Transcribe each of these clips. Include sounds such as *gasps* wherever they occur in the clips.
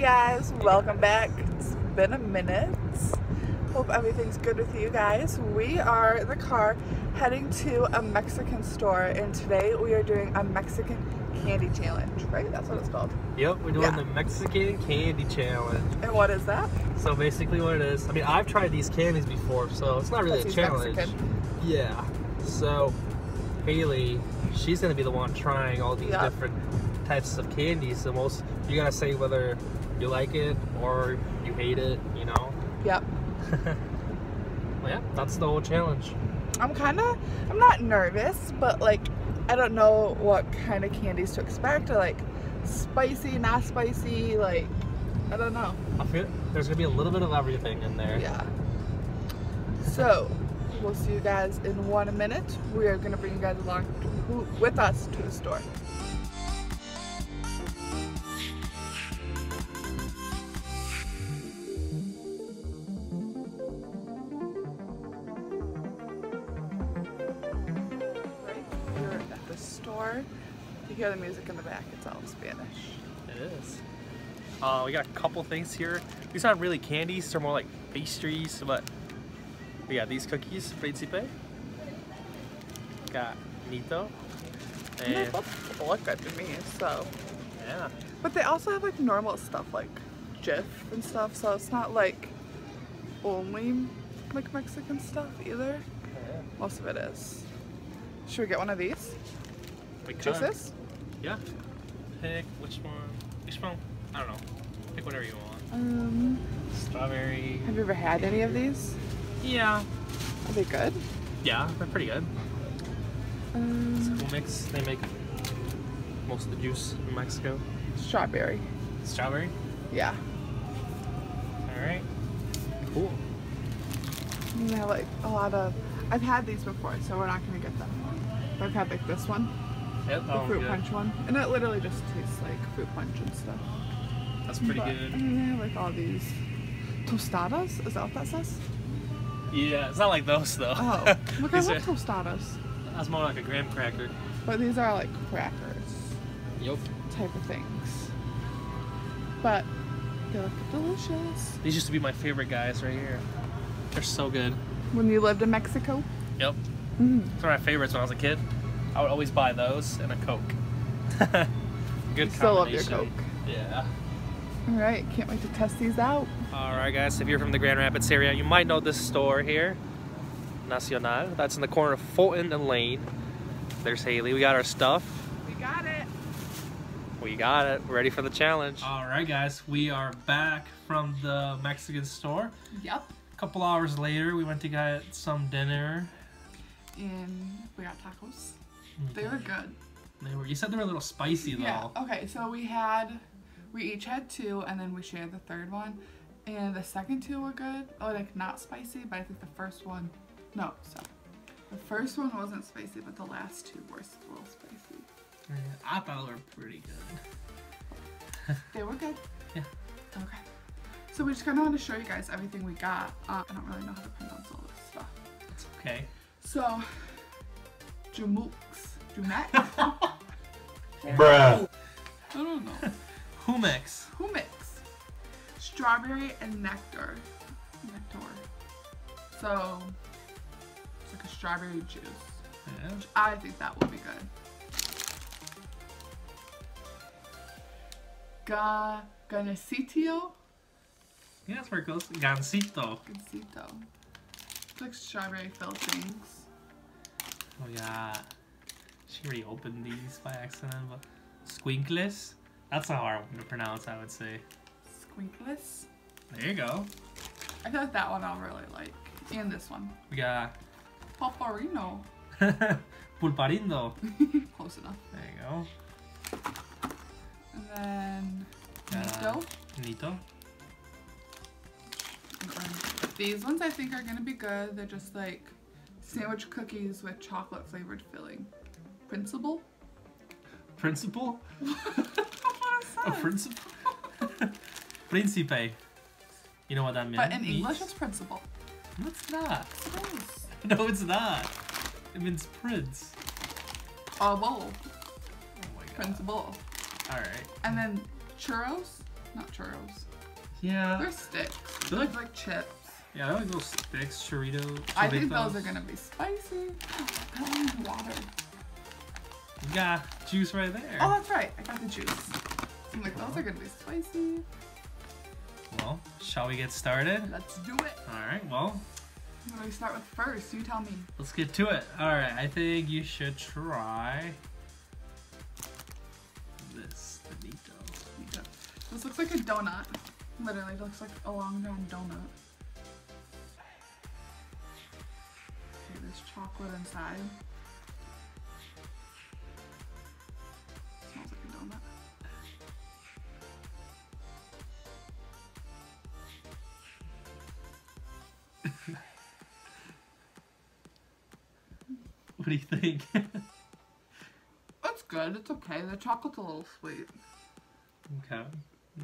Hey guys, welcome back. It's been a minute. Hope everything's good with you guys. We are in the car heading to a Mexican store and today we are doing a Mexican candy challenge, right? That's what it's called. Yep, we're doing Yeah. the Mexican candy challenge. And what is that? So basically what it is, I mean, I've tried these candies before, so it's not really a challenge. Mexican. Yeah. So Hayley, she's gonna be the one trying all these Yeah. different types of candies. The most you gotta say whether you like it or you hate it, you know. Yep. *laughs* Well, yeah, that's the whole challenge. I'm kind of, I'm not nervous, but like, I don't know what kind of candies to expect or like spicy, not spicy, like, I don't know. I feel there's gonna be a little bit of everything in there. Yeah. *laughs* So, we'll see you guys in one minute. We are going to bring you guys along to, with us to the store. Right here at the store. You hear the music in the back, it's all in Spanish. It is. Uh, we got a couple things here. These aren't really candies, they're more like pastries, but we got these cookies, Principe. Got Nito. And they And both look good to me, so. yeah, But they also have like normal stuff like Jif and stuff, so it's not like only like Mexican stuff either. Most of it is. Should we get one of these? we could. Juices? Yeah. Pick which one. Which one? I don't know. Pick whatever you want. Um, Strawberry. have you ever had any of these? Yeah. Are they good? Yeah, they're pretty good. Um, Cool mix. They make most of the juice in Mexico. strawberry. Strawberry. Yeah. All right. Cool. They have like a lot of. I've had these before, so we're not gonna get them. But I've had like this one, Yep. the fruit punch one, and it literally just tastes like fruit punch and stuff. That's pretty But, good. Have like all these tostadas. Is that what that says? Yeah, it's not like those though. Oh, *laughs* look, love are- tostadas. That's more like a graham cracker. But these are like crackers Yep. type of things. But they look delicious. These used to be my favorite guys right here. They're so good. When you lived in Mexico? Yep. Mm. Those are my favorites when I was a kid. I would always buy those and a Coke. *laughs* good You still love your. Coke. Yeah. Alright, can't wait to test these out. Alright guys, if you're from the Grand Rapids area, you might know this store here. Nacional. That's in the corner of Fulton and Lane. There's Hayley. We got our stuff. We got it. We got it. We're ready for the challenge. Alright guys, we are back from the Mexican store. Yep. A couple hours later, we went to get some dinner. And we got tacos. Mm-hmm. They were good. They were. You said they were a little spicy though. Yeah. Okay, so we had, we each had two, and then we shared the third one. And the second two were good. Oh, like not spicy, but I think the first one, no, so. The first one wasn't spicy, but the last two were a little spicy. Yeah, I thought they were pretty good. *laughs* They were good. Yeah. Okay. So we just kind of want to show you guys everything we got. Uh, I don't really know how to pronounce all this stuff. It's okay. So, Jumux. Jumex? *laughs* Bruh. I don't know. Humex. Humix. Strawberry and nectar. Nectar. So, it's like a strawberry juice. Yeah. I think that would be good. Ga Ganasitio? Yeah, that's where it goes. Gansito. Gansito. It's like strawberry filled things. Oh yeah. She already opened these by accident, but skwinkles. That's a hard one to pronounce, I would say. Skwinkles. There you go. I feel like that one I'll really like. And this one. We got Paparino. *laughs* pulparindo. *laughs* Close enough. There you go. And then Uh, Nito. Nito. These ones I think are gonna be good. They're just like sandwich cookies with chocolate flavored filling. Principal? Principal? *laughs* A principal? *laughs* Principe. You know what that means? But in English it's principal. No, it's not. It is. *laughs* No, it's not. It means prince. A bowl. Oh my god. Principal. Alright. And then churros? Not churros. Yeah. They're sticks. They're like- like chips. Yeah, I like those sticks, churrito. I think churritos. those are gonna be spicy. I don't need water. You got juice right there. Oh, that's right. I got the juice. I'm like, those are gonna be spicy. Well, shall we get started? Let's do it. All right. Well, What do we start with first? You tell me. let's get to it. All right. I think you should try this Benito. This looks like a donut. Literally looks like a long john donut. Okay, there's chocolate inside. Do you think? It's good. It's okay. The chocolate's a little sweet. okay.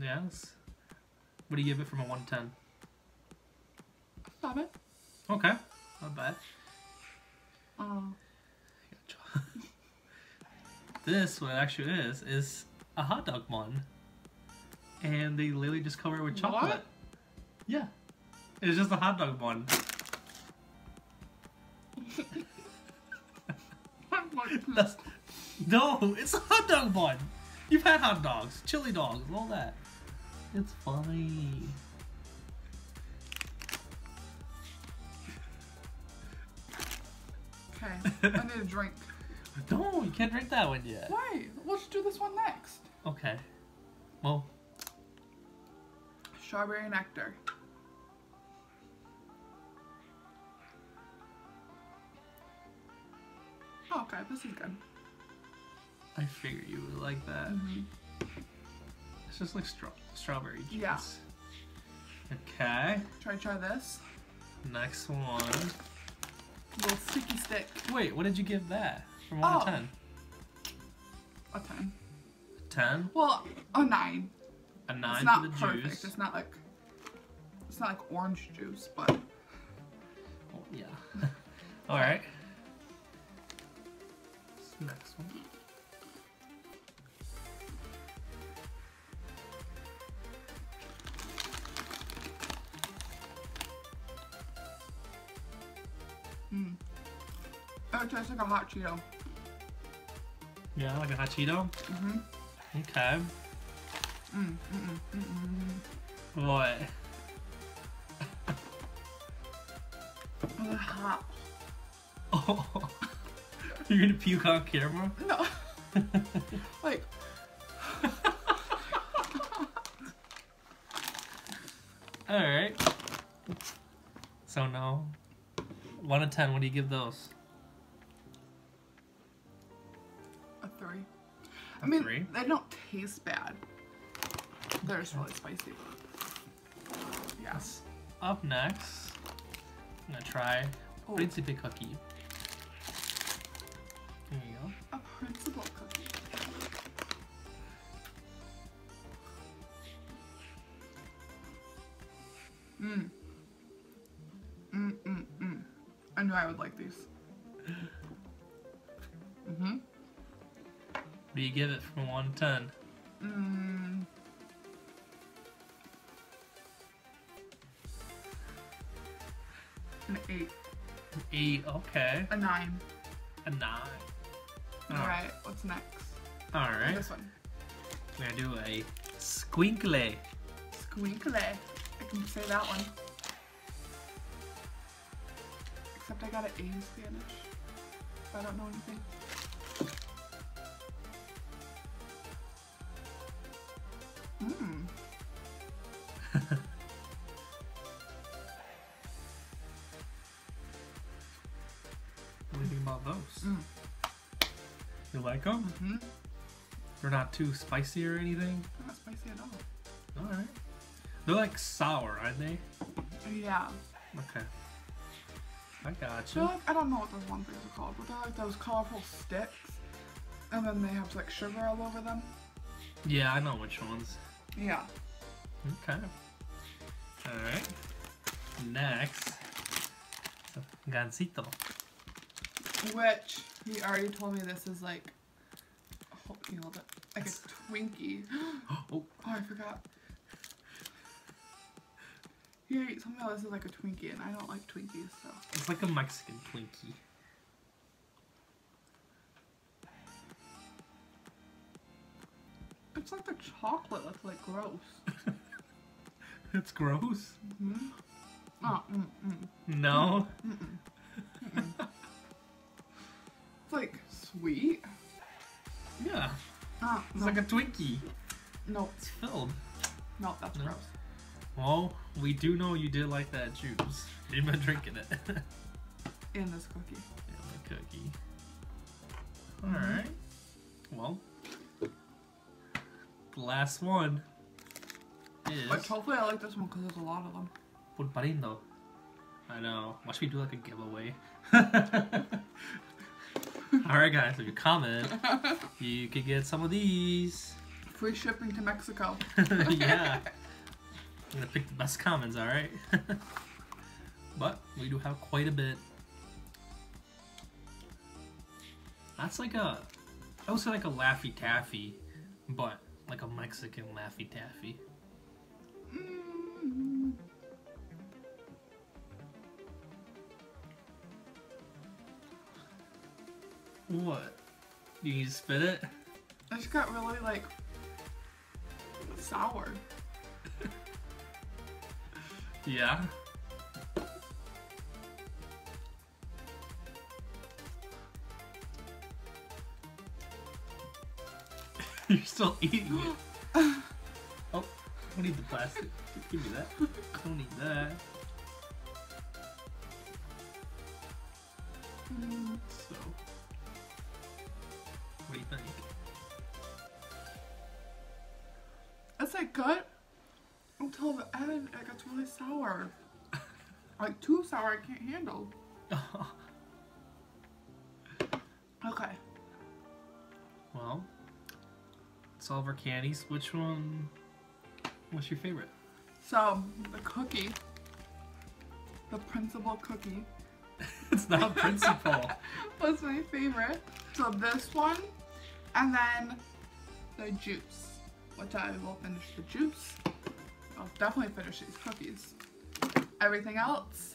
Yes. What do you give it from a one to ten? Seven. Okay. Not bad. Um, *laughs* this, what it actually is, is a hot dog bun. And they literally just cover it with chocolate. What? Yeah. It's just a hot dog bun. That's, no, it's a hot dog bun. You've had hot dogs, chili dogs, and all that. It's funny. okay. I need a drink. *laughs* No, you can't drink that one yet. Why? Let's do this one next. Okay. Well, Strawberry nectar. Oh, okay, this is good. I figured you would like that. Mm-hmm. It's just like straw strawberry juice. Yeah. Okay. Try try this. Next one. Little sticky stick. Wait, what did you give that? From 1 Oh. to 10? A ten. 10? Well, a nine. A 9 it's not the perfect. juice. It's not like it's not like orange juice, but Oh, yeah. *laughs* Alright. Next one. mm. Oh, it tastes like a hot Cheeto. Yeah, like a hot Cheeto? Mm-hmm. Okay. Mm, mm, mm, mm, mm. What? Oh, hot. Oh. *laughs* You're gonna puke on camera? No. *laughs* like, Alright. So no. 1 to 10, what do you give those? a three. I A mean, three? they don't taste bad. They're just really spicy. Yes. Up next, I'm gonna try Oh, Principe cookie. There you go. a principal cookie. Mmm. Mmm, mmm, mmm. I knew I would like these. Mm-hmm. What do you give it from 1 to 10? Mmm. An eight. 8, okay. A nine. A 9. Alright, what's next? Alright. This one. We're gonna do a skwinkle. Skwinkle. I can say that one. Except I got an A in Spanish. So I don't know anything. You like them? Mm-hmm. They're not too spicy or anything? They're not spicy at all. Alright. They're like sour, aren't they? Yeah. Okay. I They're gotcha. like, I don't know what those one things are called, but they're like those colorful sticks. And then they have like sugar all over them. Yeah, I know which ones. Yeah. Okay. Alright. Next. Gansito. Which he already told me this is like. Can you hold it? Like a Twinkie. *gasps* Oh, Oh, I forgot. You eat something else is like a Twinkie, and I don't like Twinkies, so. It's like a Mexican Twinkie. It's like the chocolate that's like gross. *laughs* It's gross. hmm Oh, mm, mm, No. Like sweet. Yeah. Oh, It's no, like a Twinkie. no, It's filled. no, that's No. gross. Well, we do know you did like that juice. *laughs* You've been drinking it. *laughs* In this cookie. Yeah, the cookie. Alright. Well, the last one is But hopefully I like this one because there's a lot of them. Pulparindo. I know. Why should we do like a giveaway. *laughs* *laughs* Alright, guys, if you comment, *laughs* you could get some of these. Free shipping to Mexico. *laughs* yeah. I'm gonna pick the best comments, alright? but we do have quite a bit. That's like a. I would say like a Laffy Taffy, but like a Mexican Laffy Taffy. Mm. What? Do you spit it? I just got really like sour. *laughs* Yeah. *laughs* You're still eating it. *gasps* Oh, I need the plastic. Give me that. I don't need that. It's like good until the end. It gets really sour. *laughs* Like too sour, I can't handle. *laughs* Okay. well, it's all of our candies. Which one? What's your favorite? So the cookie, the principal cookie, *laughs* it's not principal. was my favorite. So this one, and then the juice, which I will finish the juice. I'll definitely finish these cookies. Everything else,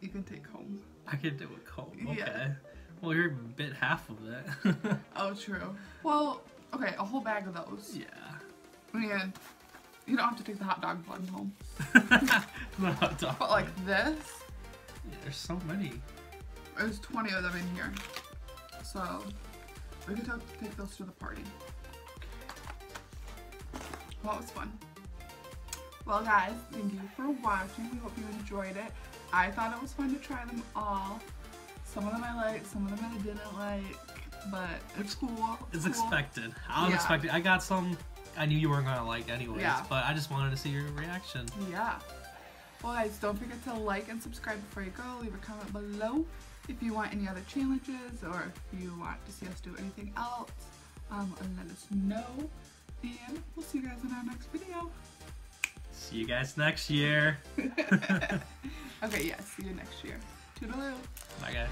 you can take home. I can do a cold. Yeah. Okay. Well, you're bit half of it. *laughs* Oh, true. Well, okay, a whole bag of those. yeah. And you don't have to take the hot dog bun home. *laughs* the hot dog. But like this, Yeah, there's so many. there's 20 of them in here. So we ta- take those to the party. Well, it was fun. Well, guys, thank you for watching. We hope you enjoyed it. I thought it was fun to try them all. Some of them I liked, some of them I didn't like, but it's cool. It's cool. expected. I was Yeah. expecting. I got some. I knew you weren't gonna like anyways, Yeah. but I just wanted to see your reaction. Yeah. Well, guys, don't forget to like and subscribe before you go. Leave a comment below if you want any other challenges or if you want to see us do anything else. Um, and let us know. And we'll see you guys in our next video. See you guys next year. *laughs* okay, yeah, see you next year. Toodaloo. Bye, guys.